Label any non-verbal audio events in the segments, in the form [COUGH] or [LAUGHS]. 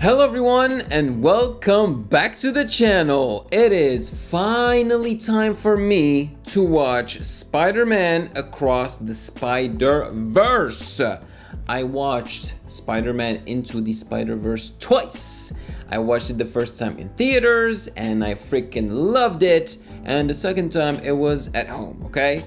Hello everyone and welcome back to the channel. It is finally time for me to watch Spider-Man Across the Spider-Verse. I watched Spider-Man Into the Spider-Verse twice. I watched it the first time in theaters and I freaking loved it. And the second time it was at home, okay?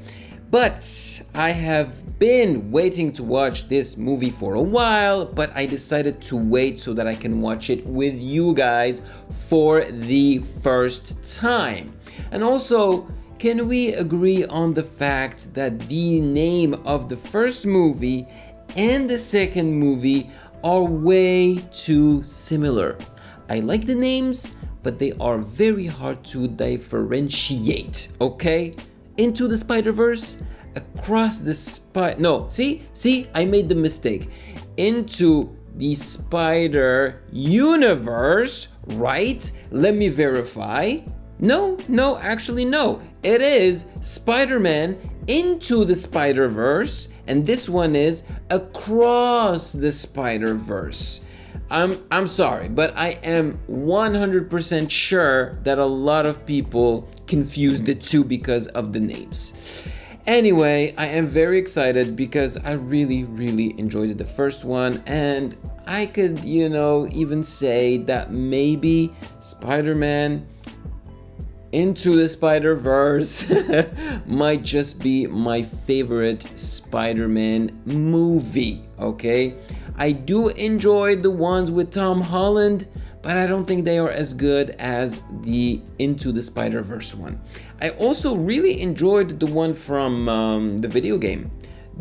But I have been waiting to watch this movie for a while, but I decided to wait so that I can watch it with you guys for the first time. And also, can we agree on the fact that the name of the first movie and the second movie are way too similar? I like the names, but they are very hard to differentiate, okay? Into the Spider-Verse, across the spy. No, see, see, I made the mistake. Into the Spider Universe, right? Let me verify. No, no, actually, no. It is Spider-Man into the Spider-Verse, and this one is across the Spider-Verse. I'm I'm sorry, but I am 100% sure that a lot of people confuse the two because of the names. Anyway, I am very excited because I really, really enjoyed the first one, and I could, you know, even say that maybe Spider Man into the Spider Verse [LAUGHS] might just be my favorite Spider Man movie, okay? I do enjoy the ones with Tom Holland, but I don't think they are as good as the Into the Spider Verse one. I also really enjoyed the one from um, the video game,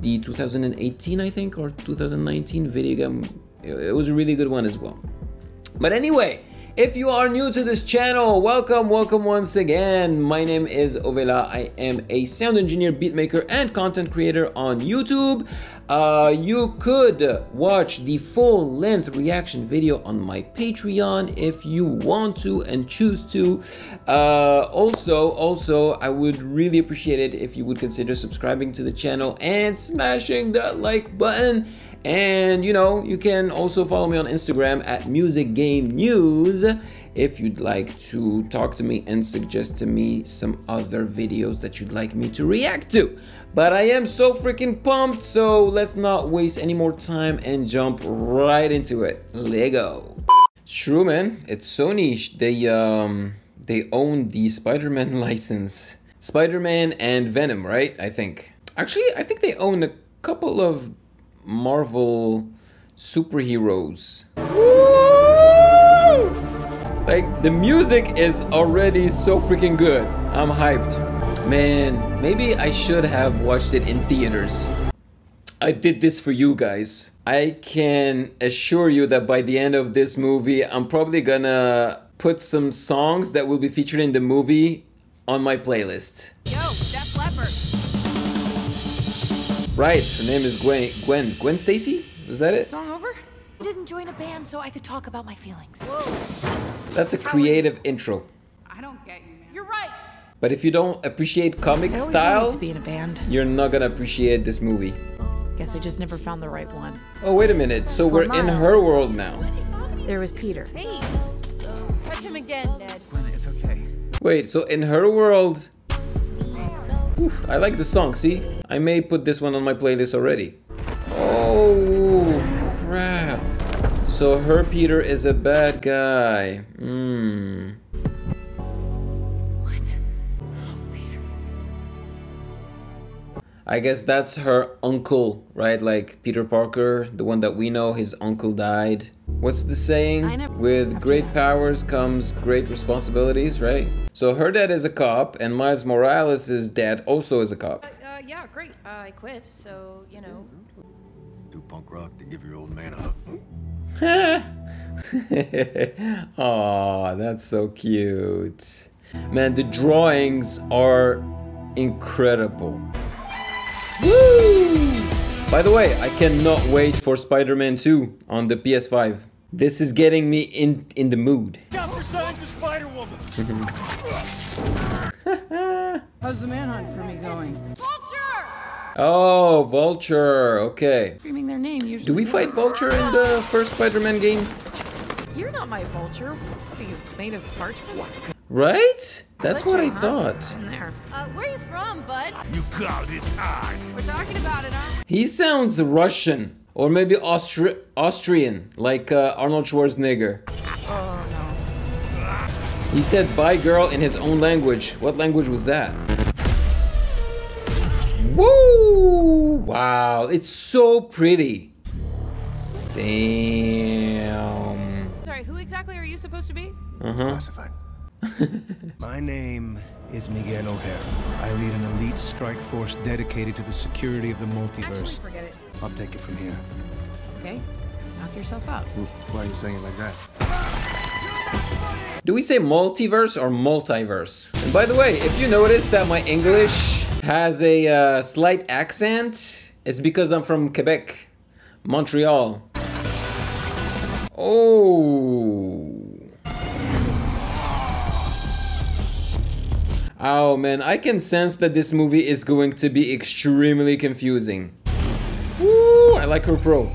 the 2018, I think, or 2019 video game. It was a really good one as well. But anyway, if you are new to this channel, welcome, welcome once again. My name is Ovela. I am a sound engineer, beatmaker, and content creator on YouTube. Uh, you could watch the full length reaction video on my Patreon if you want to and choose to. Uh, also, also, I would really appreciate it if you would consider subscribing to the channel and smashing that like button and you know, you can also follow me on Instagram at Music Game News if you'd like to talk to me and suggest to me some other videos that you'd like me to react to. But I am so freaking pumped, so let's not waste any more time and jump right into it. Lego. It's true, man. It's Sony. They um they own the Spider-Man [LAUGHS] license. Spider-Man and Venom, right? I think. Actually, I think they own a couple of Marvel superheroes. Woo! Like, the music is already so freaking good. I'm hyped. Man, maybe I should have watched it in theaters. I did this for you guys. I can assure you that by the end of this movie, I'm probably gonna put some songs that will be featured in the movie on my playlist. Right, her name is Gwen. Gwen. Gwen Stacy? Is that it? Song over? I didn't join a band so I could talk about my feelings. Whoa. That's a creative intro. I don't get you, man. You're right. But if you don't appreciate comic style, to be in a band. you're not gonna appreciate this movie. Guess I just never found the right one. Oh, wait a minute. So For we're miles. in her world now. There was Peter. Touch him again, Ned. It's okay. Wait, so in her world, Oof, I like the song, see? I may put this one on my playlist already. Oh, crap. So her Peter is a bad guy. Hmm. What? Peter. I guess that's her uncle, right? Like Peter Parker, the one that we know, his uncle died. What's the saying? With great powers comes great responsibilities, right? So her dad is a cop, and Miles Morales' dad also is a cop. Uh, uh, yeah, great. Uh, I quit, so, you know. Do punk rock to give your old man a hug. [LAUGHS] Aw, that's so cute. Man, the drawings are incredible. Woo! By the way, I cannot wait for Spider-Man 2 on the PS5. This is getting me in in the mood. [LAUGHS] How's the manhunt for me going? Vulture! Oh, Vulture. Okay. Screaming their name usually. Do we fight Vulture in the first Spider-Man game? You're not my vulture. What are you, made of parchment? What? Right? That's what I thought. There. Uh, where are you from, bud? You call this art? We're talking about it, huh? He sounds Russian or maybe Austri- Austrian, like uh, Arnold Schwarzenegger. Oh no. He said "bye, girl" in his own language. What language was that? Woo! Wow, it's so pretty. Damn. Sorry, who exactly are you supposed to be? Uh huh. Classified. [LAUGHS] My name is Miguel O'Hara. I lead an elite strike force dedicated to the security of the Actually, multiverse. forget it. I'll take it from here. Okay? Knock yourself out. Why are you saying it like that? Do we say multiverse or multiverse? And by the way, if you notice that my English has a uh, slight accent, it's because I'm from Quebec, Montreal. Oh. Oh man, I can sense that this movie is going to be extremely confusing. Woo, I like her fro.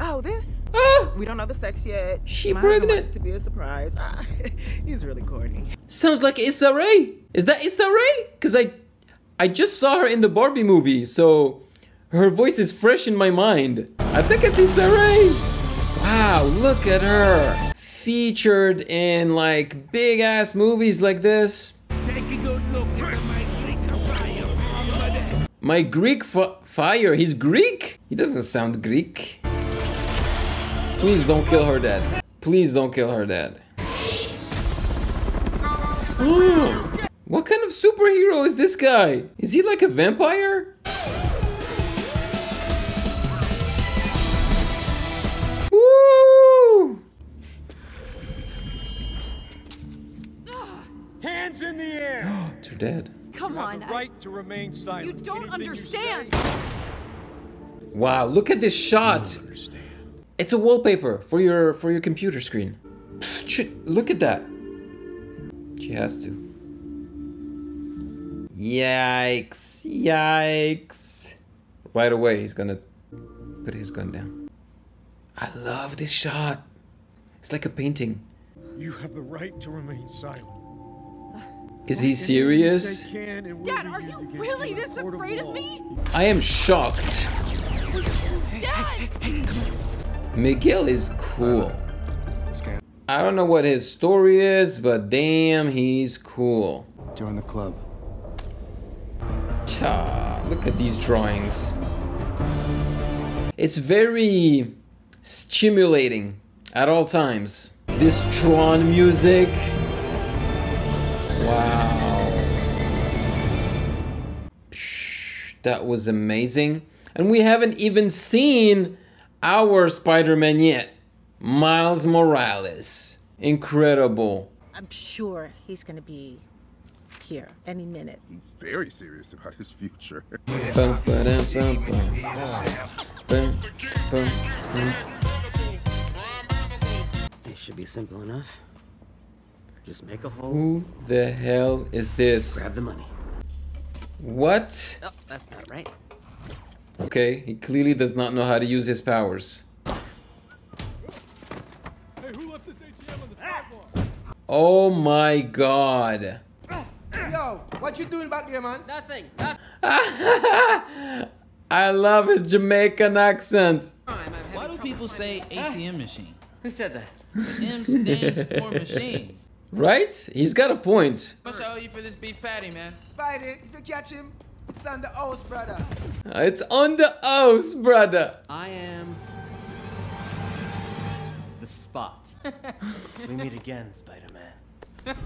Oh, this? Ah, We don't know the sex yet. She My pregnant. to be a surprise. Ah, [LAUGHS] he's really corny. sounds like Issa Rae. Is that Issa Rae? Cause I, I just saw her in the Barbie movie, so her voice is fresh in my mind. I think it's Issa Rae. Wow, look at her. Featured in like big ass movies like this. My Greek fi- fire. He's Greek? He doesn't sound Greek. Please don't kill her dad. Please don't kill her dad. [GASPS] what kind of superhero is this guy? Is he like a vampire? Woo! Hands in the air. [GASPS] They're dead. Come on. I- right to remain silent. you don't understand. Wow, look at this shot. It's a wallpaper for your for your computer screen. Look at that. She has to. Yikes! Yikes! Right away, he's gonna put his gun down. I love this shot. It's like a painting. You have the right to remain silent. Is he serious? Dad, are you really this afraid of me? I am shocked. Dad! Miguel is cool. I don't know what his story is, but damn, he's cool. Join the club. Ah, look at these drawings. It's very stimulating at all times. This Tron music. That was amazing. And we haven't even seen our Spider Man yet. Miles Morales. Incredible. I'm sure he's gonna be here any minute. He's very serious about his future. It should be simple enough. Just make a hole, Who the hell is this? grab the money. What? Oh, that's not right. Okay, he clearly does not know how to use his powers. Ah! Oh my god. Yo, what you doing back there, man? Nothing. [LAUGHS] I love his Jamaican accent. Why do people say ATM machine? Who said that? The M stands for machine. Right? He's got a point. How much I owe you for this beef patty, man? Spidey, if you catch him, it's on the house, brother. Uh, it's on the house, brother. I am the spot. [LAUGHS] we meet again, Spider-Man. [LAUGHS]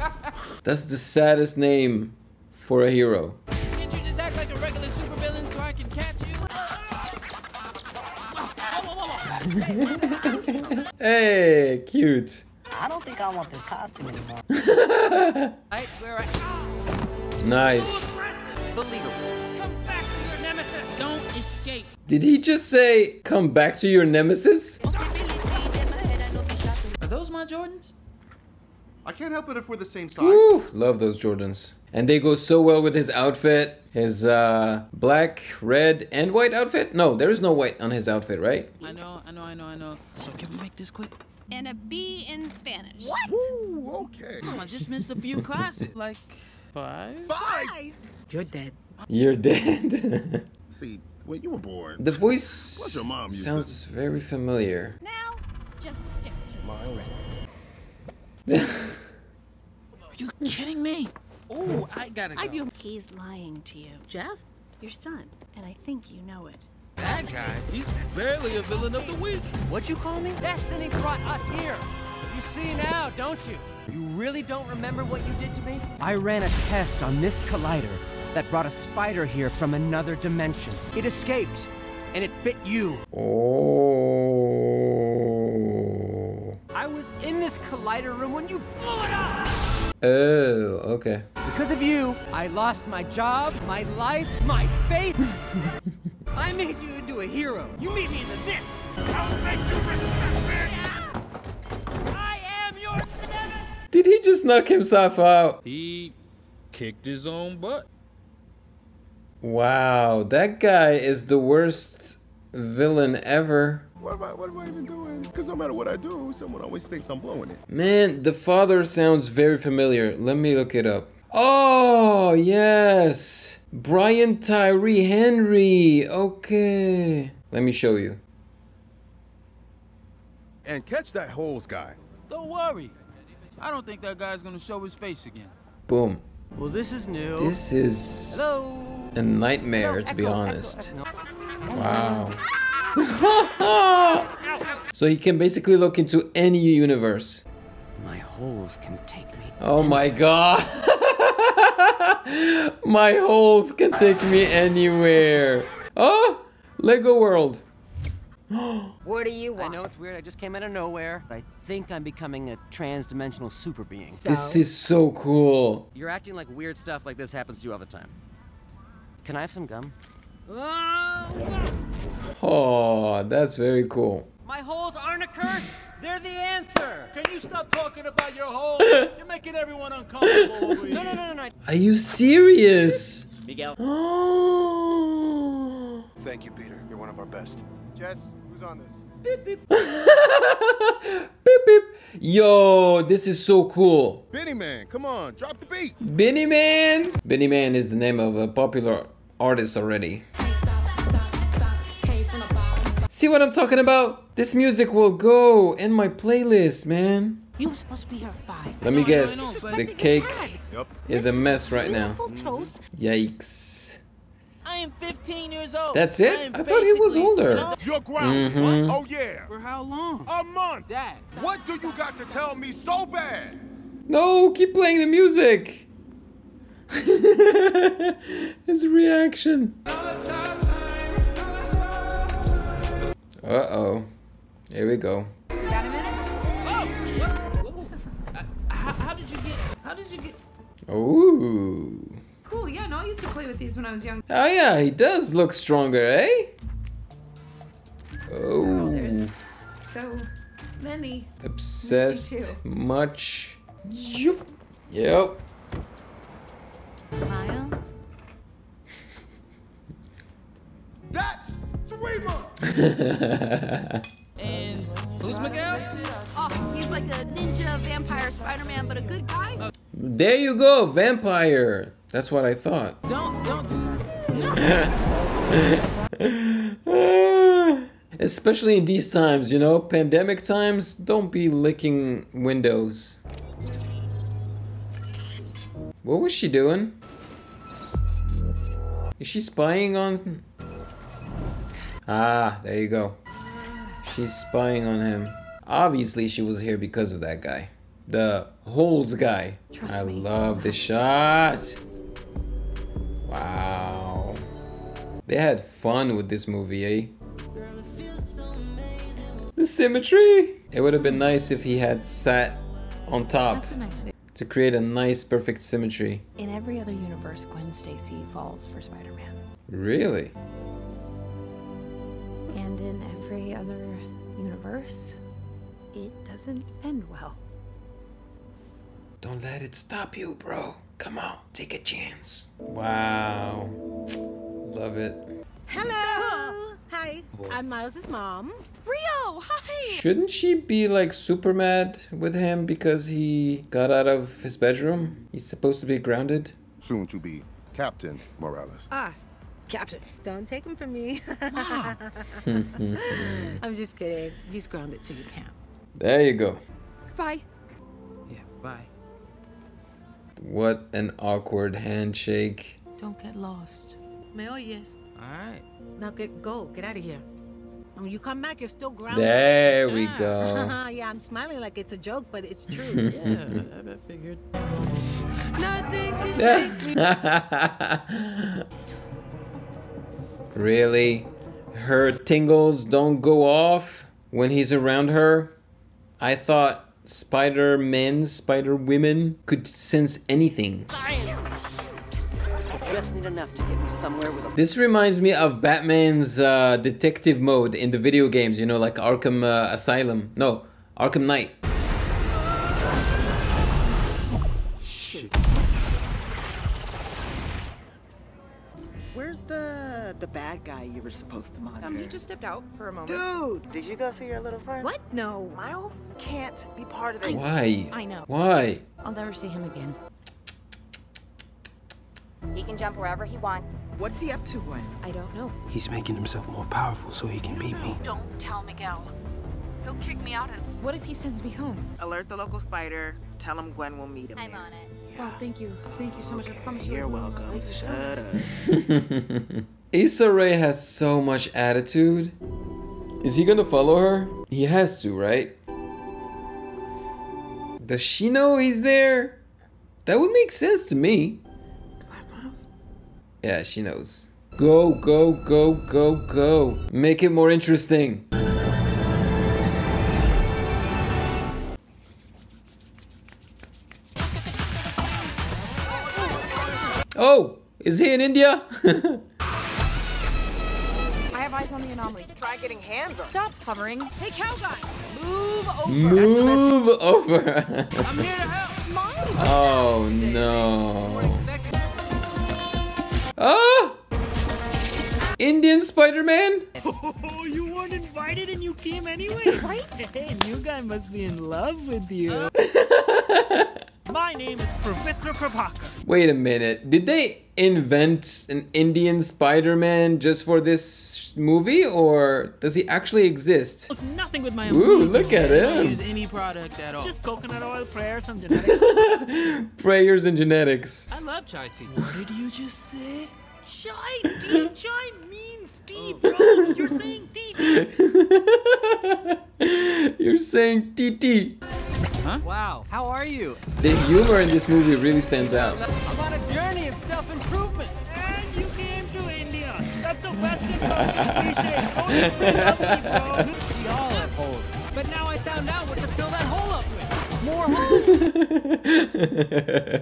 That's the saddest name for a hero. Can't you just act like a regular supervillain so I can catch you? [LAUGHS] Hey, cute. I don't think I want this costume anymore. [LAUGHS] Right where Nice. believable. Come back to your nemesis. Don't escape. Did he just say, come back to your nemesis? Are those my Jordans? I can't help it if we're the same size. Woo, love those Jordans. And they go so well with his outfit. His uh, black, red, and white outfit. No, there is no white on his outfit, right? I know, I know, I know, I know. So can we make this quick? And a B in Spanish. What? Ooh, okay. Oh, I just missed a few [LAUGHS] classes. Like five? Five? You're dead. You're dead. [LAUGHS] See, when you were born, the voice What's your mom used sounds very familiar. Now, just stick to the Miles. [LAUGHS] Are you kidding me? Oh, I gotta go. script. He's lying to you. Jeff? Your son. And I think you know it. That guy, he's barely a villain of the week. What'd you call me? Destiny brought us here. You see now, don't you? You really don't remember what you did to me? I ran a test on this collider that brought a spider here from another dimension. It escaped, and it bit you. Oh. I was in this collider room when you blew it up! Oh, okay. Because of you, I lost my job, my life, my face. [LAUGHS] I made you into a hero. You made me into this. I'll make you respect me. I am your Did he just knock himself out? He kicked his own butt. Wow, that guy is the worst villain ever. What am I, what am I even doing? Because no matter what I do, someone always thinks I'm blowing it. Man, the father sounds very familiar. Let me look it up. Oh, yes. Brian Tyree Henry. Okay. Let me show you. And catch that holes guy. Don't worry. I don't think that guy's gonna show his face again. Boom. Well, this is new. This is Hello. a nightmare, No, to be echo, echo, honest. echo. Wow. [LAUGHS] so he can basically look into any universe. My holes can take me. Oh my god. [LAUGHS] my holes can take me anywhere. Oh, Lego World. What do you want? I know it's weird. I just came out of nowhere, but I think I'm becoming a trans-dimensional super being. This is so cool. You're acting like weird stuff like this happens to you all the time. Can I have some gum? Oh, that's very cool. My holes aren't a curse. They're the answer. Can you stop talking about your holes? [LAUGHS] You're making everyone uncomfortable over here. No, no, no, no, no. Are you serious? Miguel. Oh. [GASPS] Thank you, Peter. You're one of our best. Jess, who's on this? [LAUGHS] beep beep. Yo, this is so cool. Benny Man, come on, drop the beat. Benny Man. Benny Man is the name of a popular artist already. See what I'm talking about? This music will go in my playlist, man. You were supposed to be here at five. Let me guess. The cake Yep. is a mess right now. Toast. Yikes. I am 15 years old. That's it? am I thought he was older. No. You're grounded. Mhm. Oh yeah. For how long? A month. Dad. What do you got to tell me so bad? No, keep playing the music. [LAUGHS] His reaction. Uh oh. Here we go. Got a minute? Oh? Whoa. How, how did you get? How did you get? Ooh. Cool, yeah, no, I used to play with these when I was young. Oh yeah, he does look stronger, eh? Oh. There's so many. Obsessed much. Yep. And who's Miguel? Oh, he's like a ninja vampire Spider-Man, but a good guy. there you go, vampire. That's what I thought. Don't don't do that. [LAUGHS] Especially in these times, you know, pandemic times, don't be licking windows. What was she doing? Is she spying on... Ah, there you go. She's spying on him. Obviously, she was here because of that guy. The holes guy. I love the shot. Wow. They had fun with this movie, eh? The symmetry! It would have been nice if he had sat on top nice to create a nice, perfect symmetry. In every other universe, Gwen Stacy falls for Spider-Man. Really? And in every other universe, it doesn't end well. Don't let it stop you, bro. Come on, take a chance. Wow. Love it. Hello. Hi. I'm Miles's mom. Rio, hi. Shouldn't she be like super mad with him because he got out of his bedroom? He's supposed to be grounded. Soon to be Captain Morales. Ah, Captain. Don't take him from me. [LAUGHS] I'm just kidding. He's grounded till you can't. There you go. Goodbye. Yeah, bye. What an awkward handshake. Don't get lost. Me oyes. Alright. Now get go. Get out of here. When you come back, you're still grounded. There we go. [LAUGHS] yeah, I'm smiling like it's a joke, but it's true. [LAUGHS] Yeah, I, I figured. Nothing can shake me. Really? Her tingles don't go off when he's around her? I thought Spider Men, Spider Women could sense anything. Just need enough to get me somewhere with a This reminds me of Batman's uh, detective mode in the video games, you know, like Arkham uh, Asylum. No, Arkham Knight. You were supposed to monitor? Um, he just stepped out for a moment. Dude, did you go see your little friend? What? No. Miles can't be part of this. Why? I know. Why? I'll never see him again. He can jump wherever he wants. What's he up to, Gwen? I don't know. He's making himself more powerful so he can beat me. Don't tell Miguel. He'll kick me out and What if he sends me home? Alert the local spider. Tell him Gwen will meet him. I'm there. on it. Oh, thank you. Thank you so much. I promise you. You're welcome. Shut up. [LAUGHS] Issa Rae has so much attitude. Is he gonna follow her? He has to, right? Does she know he's there? That would make sense to me. Yeah, she knows. Go, go, go, go, go. Make it more interesting. Oh, is he in India? [LAUGHS] I have eyes on the anomaly. Try getting hands on. Stop hovering. Hey, cow guy, move over. Move [LAUGHS] over. I'm here to help. Mine. oh no. Ah! Indian Spider-Man? Oh, you weren't invited and you came anyway? Right? Hey, new guy must be in love with you. [LAUGHS] My name is Pavitr Prabhakar. Wait a minute. Did they invent an Indian Spider-Man just for this movie or does he actually exist? It's nothing with my Ooh, look at hair. him. Use any product at all. Just coconut oil, prayers, some [LAUGHS] genetics. Prayers and genetics. I love chai tea. what did you just say? Chai [LAUGHS] tea. Chai means tea, bro. You're saying tea. [LAUGHS] You're saying TT. Huh? Wow, how are you? The humor in this movie really stands out. I'm on a journey of self-improvement. And you came to India. That's a Western culture cliche. Totally lovely, bro. We all have holes. But now I found out what to fill that hole up with. More [LAUGHS]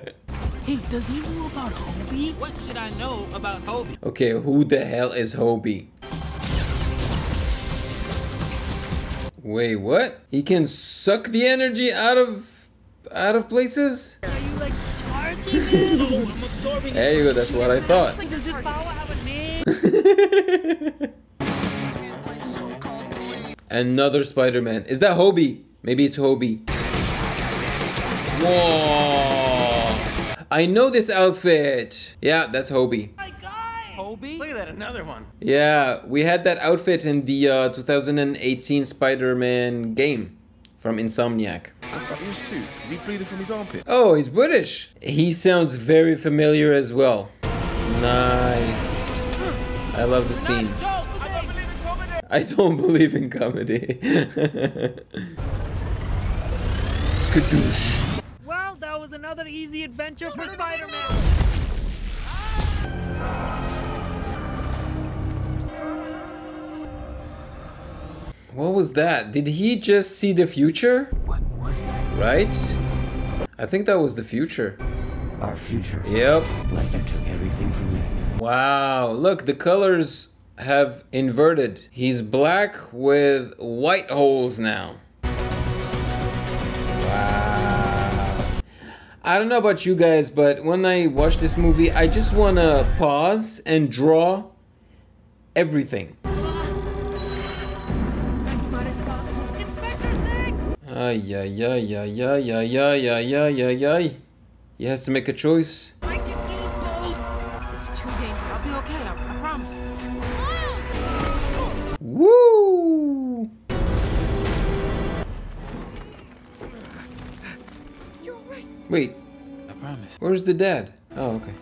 holes. [LAUGHS] Hey, does he know about Hobie? What should I know about Hobie? Okay, who the hell is Hobie? Wait, what? He can suck the energy out of out of places? Are you like charging it? [LAUGHS] Oh, I'm absorbing There you go, that's what I thought. Like, does this power have a name? [LAUGHS] Another Spider-Man. Is that Hobie? Maybe it's Hobie. Whoa! I know this outfit. Yeah, that's Hobie. Hobie? Look at that, another one. Yeah, we had that outfit in the uh, 2018 Spider-Man game from Insomniac. What's up in his suit? Is he bleeding from his armpit? Oh, he's British. He sounds very familiar as well. Nice. I love the scene. I don't believe in comedy. Skadoosh. Well, that was another easy adventure for Spider-Man. What was that? Did he just see the future? What was that? Right? I think that was the future. Our future. Yep. Like you took everything from me. Wow, look, the colors have inverted. He's black with white holes now. Wow. I don't know about you guys, but when I watch this movie, I just want to pause and draw everything. Ay, ay, ay, ay, ay, ay, ay, ay, ay, ay, ay. He has to make a choice. It's too dangerous. I'll be okay. I, I promise. Woo! You're right. Wait, I promise. where's the dad? Oh, okay.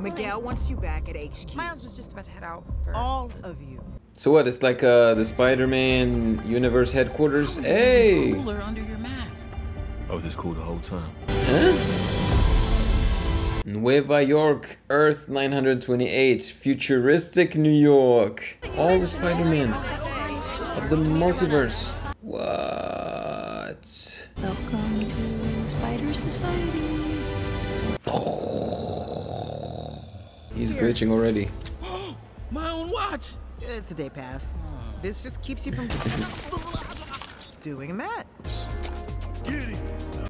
Miguel wants you back at HQ. Miles was just about to head out. For... All of you. So what? It's like uh, the Spider-Man universe headquarters. Hey, Cooler under your mask. I was just cool the whole time. Huh? Nueva York, Earth 928, futuristic New York. All the Spider-Man of the multiverse. What? Welcome to Spider Society. He's glitching already. [GASPS] My own watch. It's a day pass. This just keeps you from [LAUGHS] doing that.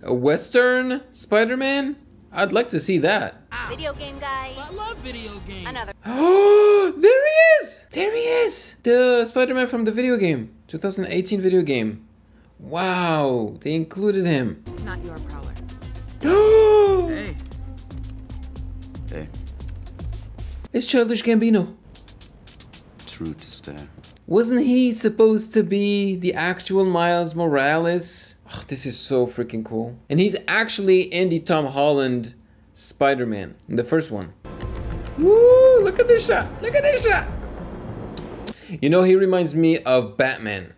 A Western Spider-Man? I'd like to see that. Video game guy. I love video games. Another. Oh, [GASPS] there he is! There he is! The Spider-Man from the video game, 2018 video game. Wow, they included him. Not your prowler. [GASPS] Hey. Hey, It's Childish Gambino. it's rude to stare. Wasn't he supposed to be the actual Miles Morales? Ugh, this is so freaking cool. And he's actually in the Tom Holland Spider-Man, the first one. Woo, look at this shot. Look at this shot. You know, he reminds me of Batman.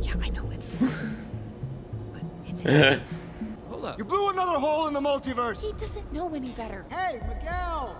Yeah, I know it's. [LAUGHS] but it's [LAUGHS] his. Hold up. You blew another hole in the multiverse! he doesn't know any better. Hey, Miguel!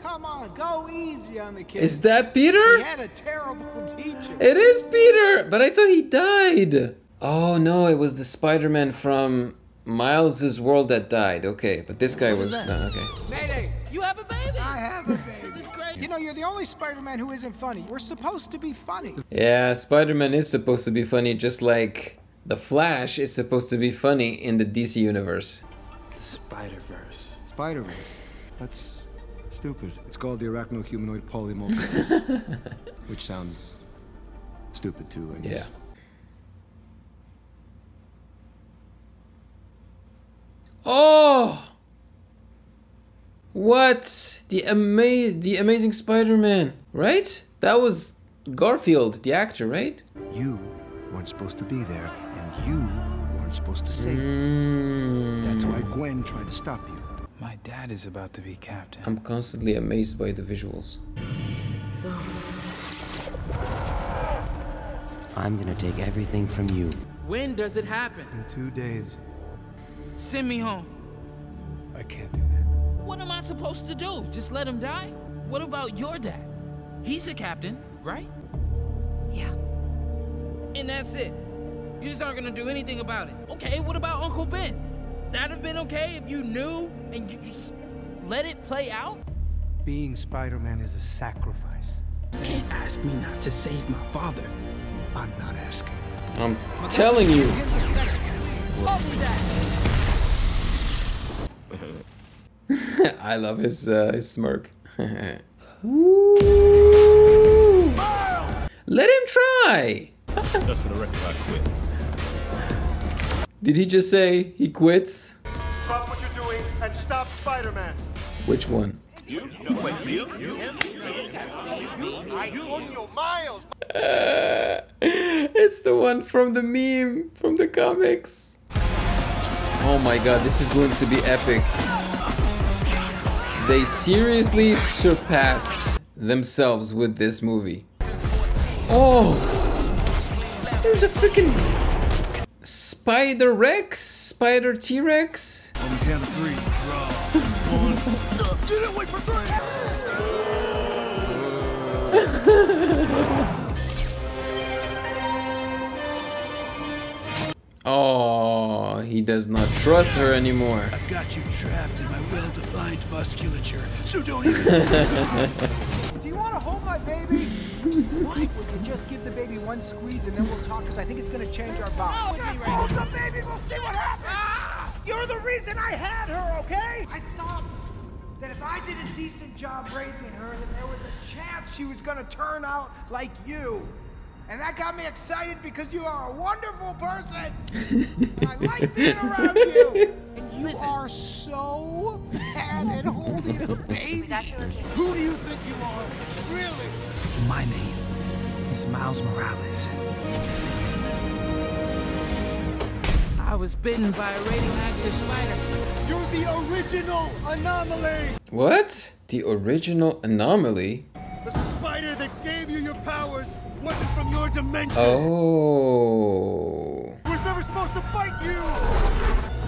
Come on, go easy on the kid. Is that Peter? He had a terrible [LAUGHS] teacher. It is Peter, but I thought he died. Oh no, it was the Spider-Man from Miles's world that died. Okay, but this guy was no, okay. Mayday! You have a baby. I have a baby. This is great. You know, you're the only Spider-Man who isn't funny. We're supposed to be funny. Yeah, Spider-Man is supposed to be funny, just like the Flash is supposed to be funny in the DC universe. The Spider Verse. Spider-Man. That's stupid. It's called the arachno-humanoid polymorphism. [LAUGHS] which sounds stupid too, I guess. Yeah. Oh! What? The ama- the amazing Spider-Man, right? That was Garfield, the actor, right? You weren't supposed to be there, and you weren't supposed to save me. Mm. That's why Gwen tried to stop you. My dad is about to be captain. I'm constantly amazed by the visuals. I'm gonna take everything from you. When does it happen? In two days, Send me home. I can't do that. What am I supposed to do? Just let him die? What about your dad? He's a captain, right? Yeah. And that's it. You just aren't gonna do anything about it. Okay, what about Uncle Ben? That'd have been okay if you knew and you just let it play out? Being Spider-Man is a sacrifice. You can't ask me not to save my father. I'm not asking. I'm telling you. [LAUGHS] I love his uh, his smirk. [LAUGHS] Let him try. Just for the record, I quit. Did he just say he quits? Stop what you're doing and stop Spider-Man. Which one? You? No, wait, you? You? Antonio Miles! [LAUGHS] it's the one from the meme from the comics. Oh my god, this is going to be epic. They seriously surpassed themselves with this movie. Oh! There's a freaking Spider Rex? Spider T Rex? On [LAUGHS] the count of three. Draw. One. Get it, wait for three. Oh, he does not trust her anymore. I've got you trapped in my well-defined musculature, so don't even. [LAUGHS] [LAUGHS] Do you want to hold my baby? What? Will you just give the baby one squeeze and then we'll talk? Because I think it's going to change our bond. No, just hold the baby. We'll see what happens. Ah, you're the reason I had her, okay? I thought that if I did a decent job raising her, that there was a chance she was going to turn out like you. And that got me excited because you are a wonderful person. and I like being around you. [LAUGHS] And you Listen. are so bad at holding a baby. Who do you think you are? Really? My name is Miles Morales. I was bitten by a radioactive spider. You're the original anomaly. What? The original anomaly? The spider that gave you your powers wasn't from your dimension. Oh. It was never supposed to bite you.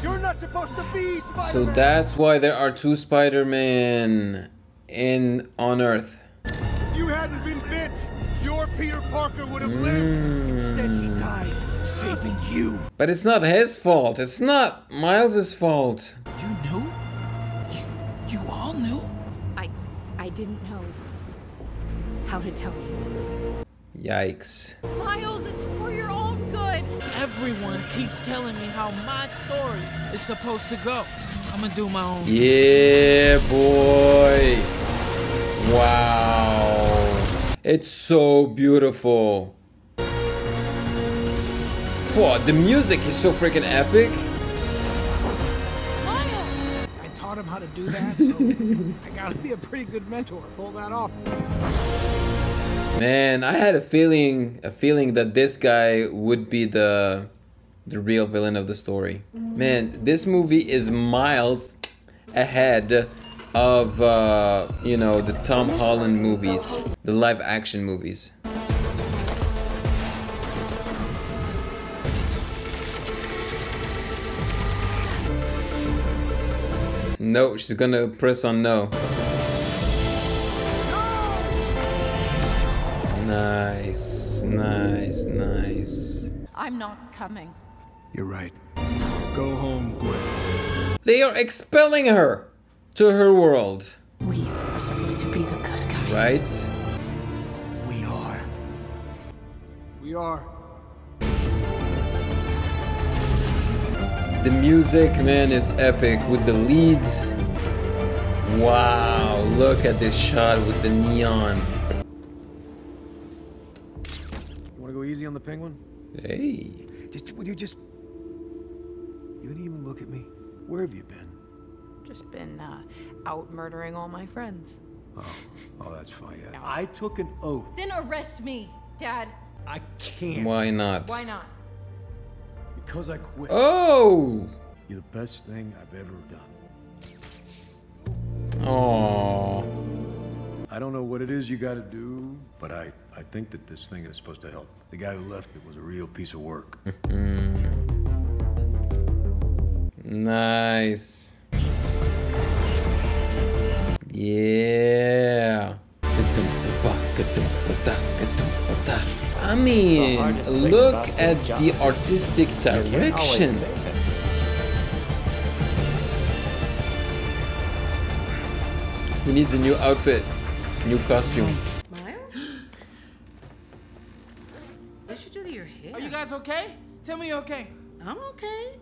You're not supposed to be Spider-Man. So that's why there are two Spider-Man in on Earth. If you hadn't been bit, your Peter Parker would have Hmm. lived. Instead, he died, saving you. But it's not his fault. It's not Miles's fault. You knew? You, you all knew? I I didn't know how to tell you. Yikes. Miles, it's for your own good. Everyone keeps telling me how my story is supposed to go. I'm gonna do my own. Yeah, boy. Wow. It's so beautiful. Whoa, the music is so freaking epic. I taught him how to do that, so I gotta be a pretty good mentor. Pull that off. Man, I had a feeling a feeling that this guy would be the the real villain of the story. Man, this movie is miles ahead of uh, you know, the Tom Holland movies, the live action movies. No, she's gonna press on no. Nice, nice, nice. I'm not coming. You're right. Go home, Gwen. They are expelling her to her world, We are supposed to be the good guys. right? We are. We are. The music, man, is epic with the leads. Wow, look at this shot with the neon. You want to go easy on the penguin? Hey. Just would you just? You didn't even look at me. Where have you been? Just been uh, out murdering all my friends. Oh, oh, that's fine. Yeah. [LAUGHS] I took an oath. Then arrest me, Dad. I can't. Why not? Why not? Because I quit. Oh! You're the best thing I've ever done. Oh. I don't know what it is you got to do, but I, I think that this thing is supposed to help. The guy who left it was a real piece of work. Nice. Yeah. I mean, look at the artistic direction. He needs a new outfit, new costume. Miles? What you do to your hair? Are you guys okay? Tell me you're okay. I'm okay.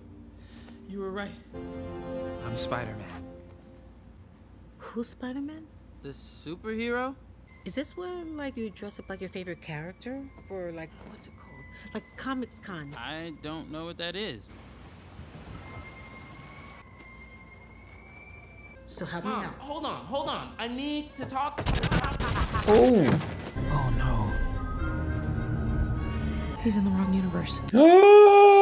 You were right. I'm Spider-Man. Who's Spider-Man? The superhero? Is this where like you dress up like your favorite character for like what's it called? Like Comics Con. I don't know what that is. So help me Mom, out. hold on, hold on. I need to talk. to Oh. Oh, oh no. He's in the wrong universe. [GASPS] Ah!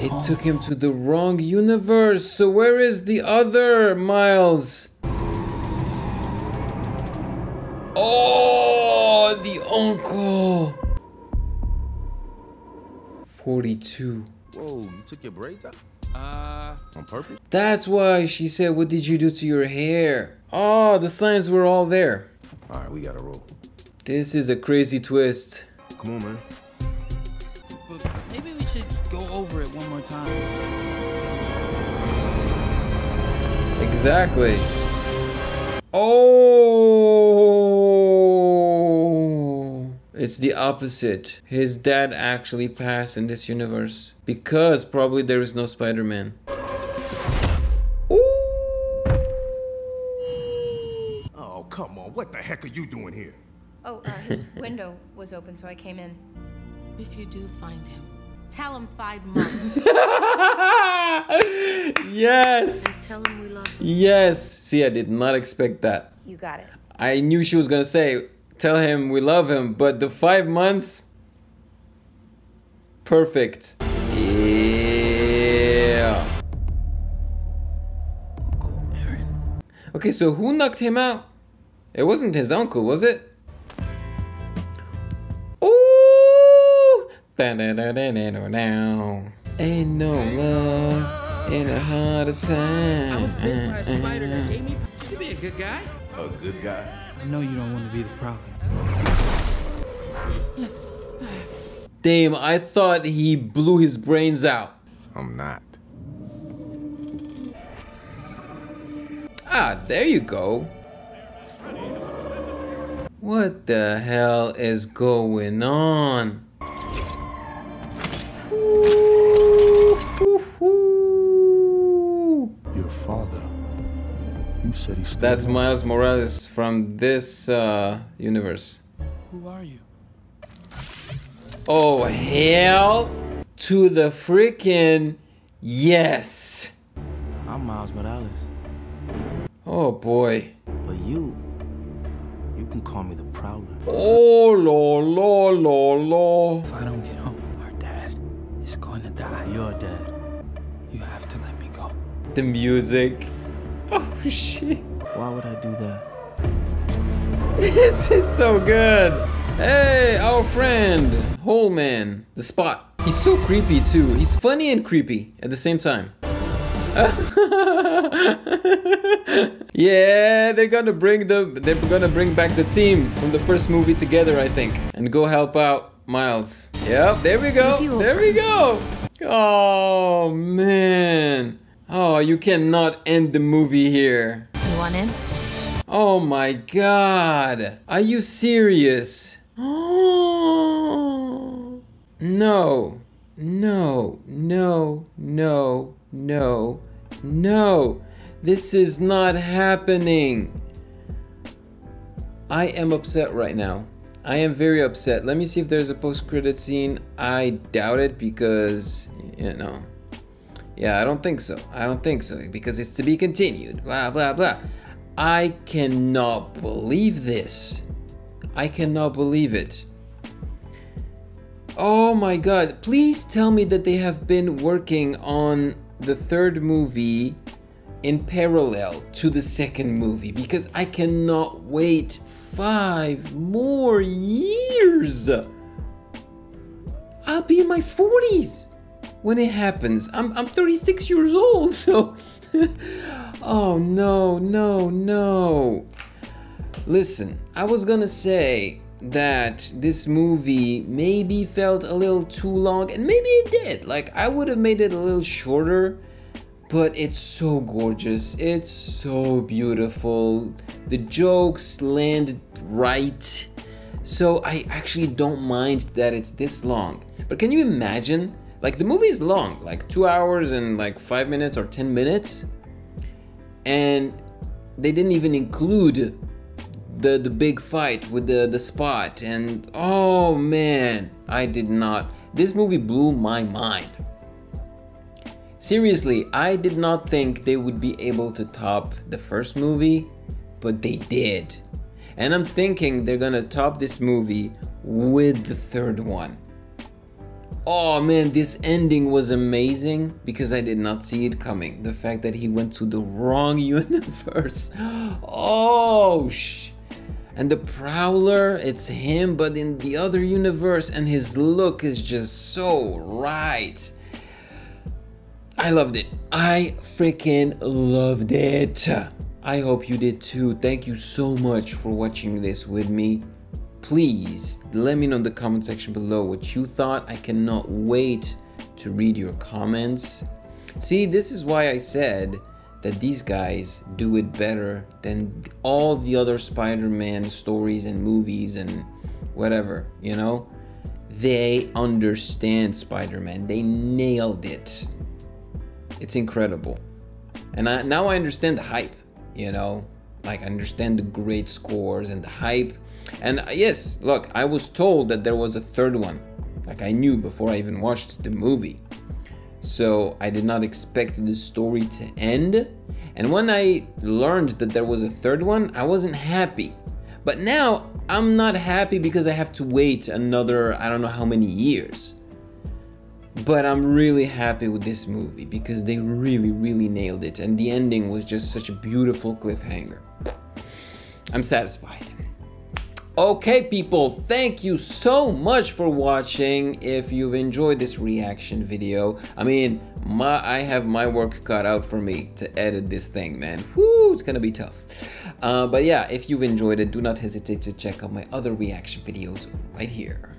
It home. took him to the wrong universe. So where is the other Miles? Oh, the uncle. 42. Whoa, you took your braids out? Uh, On purpose? That's why she said, what did you do to your hair? Oh, the signs were all there. All right, we gotta roll. This is a crazy twist. Come on, man. Exactly. Oh, it's the opposite. His dad actually passed in this universe because probably there is no Spider-Man. Oh, come on. What the heck are you doing here? Oh, uh, his [LAUGHS] window was open, so I came in. If you do find him, tell him five months. [LAUGHS] [LAUGHS] Yes. tell him we love him. Yes. See, I did not expect that. You got it. I knew she was gonna say, tell him we love him, but the five months, perfect. Yeah. Uncle Aaron. Okay, so who knocked him out? It wasn't his uncle, was it? Ooh! Ba-da-da-da-da-da-dow. Ain't no love in a harder time. I was bit by a mm, mm, spider that mm. gave me. You be a good guy. A good guy? I know you don't want to be the problem. Damn, I thought he blew his brains out. I'm not. Ah, there you go. What the hell is going on? Your father. You said he stayed That's Miles Morales from this uh, universe. Who are you? Oh, hell to the freaking yes. I'm Miles Morales. Oh boy. But you, you can call me the Prowler. Oh, lo, lo, lo, lo. If I don't get home, our dad is going to die. Your dad. You have The music. Oh, shit. Why would I do that? [LAUGHS] This is so good. Hey, our friend, Hole Man, the spot. He's so creepy too. He's funny and creepy at the same time. [LAUGHS] yeah, they're gonna bring the they're gonna bring back the team from the first movie together, I think, and go help out Miles. Yep, there we go. There we go. Oh man. Oh, you cannot end the movie here. You want in? Oh my god. Are you serious? [GASPS] No. No. No. No. No. No. This is not happening. I am upset right now. I am very upset. Let me see if there's a post-credit scene. I doubt it because, you know. Yeah, I don't think so. I don't think so because it's to be continued. Blah, blah, blah. I cannot believe this. I cannot believe it. Oh my god. Please tell me that they have been working on the third movie in parallel to the second movie because I cannot wait five more years. I'll be in my 40s when it happens. I'm, I'm 36 years old, so. [LAUGHS] oh no, no, no. Listen, I was gonna say that this movie maybe felt a little too long, and maybe it did. Like, I would have made it a little shorter, but it's so gorgeous. It's so beautiful. The jokes land right. So I actually don't mind that it's this long. But can you imagine? Like the movie is long, like two hours and like five minutes or 10 minutes. And they didn't even include the, the big fight with the, the spot. And oh man, I did not. This movie blew my mind. Seriously, I did not think they would be able to top the first movie, but they did. And I'm thinking they're gonna top this movie with the third one. Oh man, this ending was amazing because I did not see it coming. The fact that he went to the wrong [LAUGHS] universe. Oh, sh. And the Prowler, it's him, but in the other universe, and his look is just so right. I loved it. I freaking loved it. I hope you did too. Thank you so much for watching this with me. Please let me know in the comment section below what you thought. I cannot wait to read your comments. See, this is why I said that these guys do it better than all the other Spider-Man stories and movies and whatever, you know? They understand Spider-Man. They nailed it. It's incredible. And I, now I understand the hype, you know? Like I understand the great scores and the hype. And uh, yes, look, I was told that there was a third one. Like I knew before I even watched the movie. So I did not expect the story to end. And when I learned that there was a third one, I wasn't happy. But now I'm not happy because I have to wait another, I don't know how many years. But I'm really happy with this movie because they really, really nailed it. And the ending was just such a beautiful cliffhanger. I'm satisfied. Okay, people, thank you so much for watching. If you've enjoyed this reaction video, I mean, my I have my work cut out for me to edit this thing, man. Whoo, it's gonna be tough. Uh, but yeah, if you've enjoyed it, do not hesitate to check out my other reaction videos right here.